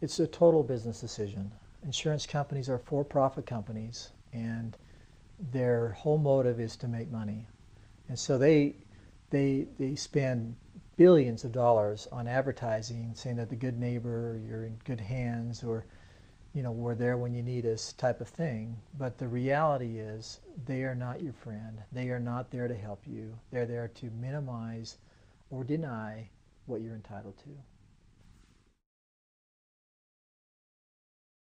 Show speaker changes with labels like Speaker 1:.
Speaker 1: It's a total business decision. Insurance companies are for-profit companies, and their whole motive is to make money. And so they, they, they spend billions of dollars on advertising, saying that the good neighbor, you're in good hands, or you know, we're there when you need us type of thing. But the reality is they are not your friend. They are not there to help you. They're there to minimize or deny what you're entitled to.